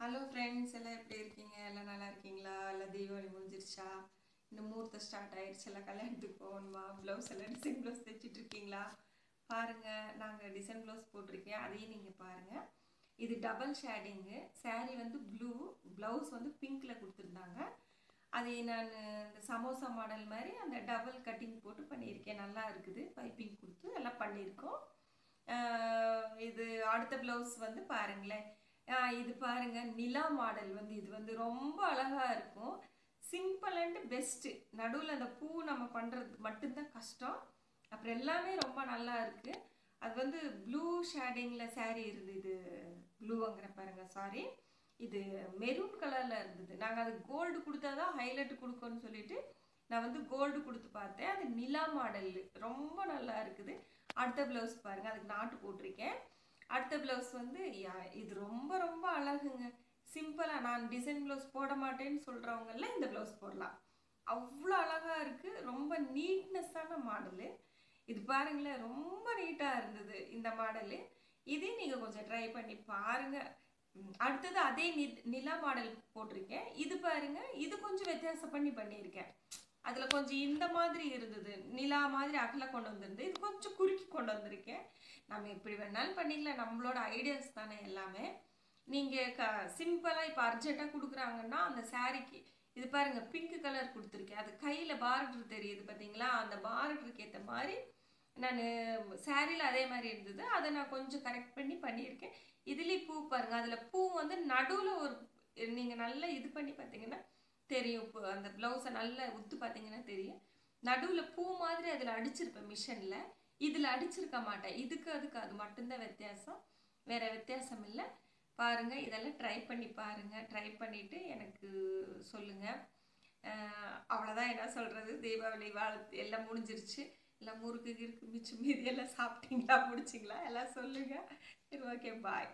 Hello friends எல்லாம் எப்படி இருக்கீங்க? எல்லாம் நல்லா இருக்கீங்களா? எல்லாம் தீபாவளி முடிஞ்சிருச்சா? இந்த முகூர்த்தம் ஸ்டார்ட் ஆயிடுச்சு. எல்லாம் கல்யாணத்துக்கு போகணுமா? ப்ளவுஸ் எல்லாம் டிசைன் ப்ளவுஸ் தைச்சிட்டு இருக்கீங்களா? பாருங்கள் நாங்கள் டிசைன் ப்ளவுஸ் போட்டிருக்கேன். அதையும் நீங்கள் பாருங்கள் இது டபுள் ஷேடிங்கு சேரீ வந்து ப்ளூ ப்ளவுஸ் வந்து பிங்க்கில் கொடுத்துருந்தாங்க. அதை நான் இந்த சமோசா மாடல் மாதிரி அந்த டபுள் கட்டிங் போட்டு பண்ணியிருக்கேன். நல்லா இருக்குது. பைப்பிங் கொடுத்து எல்லாம் பண்ணியிருக்கோம். இது அடுத்த ப்ளவுஸ் வந்து பாருங்களேன். இது பாருங்க நிலா மாடல் வந்து இது வந்து ரொம்ப அழகா இருக்கும். சிம்பிள் அண்ட் பெஸ்ட்டு நடுவில் அந்த பூ நம்ம பண்ணுறது மட்டும்தான் கஷ்டம். அப்புறம் எல்லாமே ரொம்ப நல்லா இருக்கு. அது வந்து ப்ளூ ஷேடிங்கில் சேரீ இருந்தது இது ப்ளூங்கிற பாருங்க சாரி இது மெரூன் கலரில் இருந்தது. நாங்கள் அது கோல்டு கொடுத்தா தான் ஹைலைட் கொடுக்கணும்னு சொல்லிட்டு நான் வந்து கோல்டு கொடுத்து பார்த்தேன். அது நிலா மாடல் ரொம்ப நல்லா இருக்குது. அடுத்த ப்ளவுஸ் பாருங்கள் அதுக்கு நாட்டு போட்டிருக்கேன். அடுத்த ப்ளவுஸ் வந்து யா- இது ரொம்ப ரொம்ப அழகுங்க. சிம்பிளாக நான் டிசைன் ப்ளவுஸ் போட மாட்டேன்னு சொல்கிறவங்கெல்லாம் இந்த ப்ளவுஸ் போடலாம். அவ்வளோ அழகாக இருக்குது ரொம்ப நீட்னஸ்ஸான மாடலு இது பாருங்களேன் ரொம்ப நீட்டாக இருந்தது இந்த மாடலு இதையும் நீங்கள் கொஞ்சம் ட்ரை பண்ணி பாருங்கள் அடுத்தது அதே நி நிலா மாடல் போட்டிருக்கேன். இது பாருங்கள் இது கொஞ்சம் வித்தியாசம் பண்ணி பண்ணியிருக்கேன். அதில் கொஞ்சம் இந்த மாதிரி இருந்தது. நிலா மாதிரி அகல கொண்டு வந்திருந்து இது கொஞ்சம் குறுக்கி கொண்டு வந்திருக்கேன். நம்ம எப்படி வேணாலும் பண்ணிக்கலாம் நம்மளோட ஐடியாஸ் தானே எல்லாமே. நீங்கள் க சிம்பிளாக இப்போ அர்ஜெண்ட்டாக கொடுக்குறாங்கன்னா அந்த சாரீக்கு இது பாருங்க பிங்க் கலர் கொடுத்துருக்கேன். அது கையில் பார்டர் தெரியுது பார்த்தீங்களா அந்த பார்டருக்கு ஏற்ற மாதிரி நான் சாரியில் அதே மாதிரி இருந்தது. அதை நான் கொஞ்சம் கரெக்ட் பண்ணி பண்ணியிருக்கேன். இதுலேயும் பூ பாருங்கள் அதில் பூ வந்து நடுவில் ஒரு நீங்கள் நல்லா இது பண்ணி பார்த்தீங்கன்னா தெரியும். அந்த ப்ளவுஸை நல்லா உத்து பார்த்தீங்கன்னா தெரியும். நடுவில் பூ மாதிரி அதில் அடிச்சிருப்பேன் மிஷினில் இதில் அடிச்சிருக்க மாட்டேன். இதுக்கு அதுக்கு அது மட்டும்தான் வித்தியாசம். வேறு வித்தியாசம் இல்லை. பாருங்கள் இதெல்லாம் ட்ரை பண்ணி பாருங்கள் ட்ரை பண்ணிவிட்டு எனக்கு சொல்லுங்கள் அவ்வளோதான் என்ன சொல்கிறது தீபாவளி வாழ்த்து எல்லாம் முடிஞ்சிருச்சு. எல்லாம் முறுக்கு கிறுக்கு மிச்சம் மீதி எல்லாம் சாப்பிட்டீங்களா? முடிச்சிங்களா? எல்லாம் சொல்லுங்கள் சரி ஓகே பாய்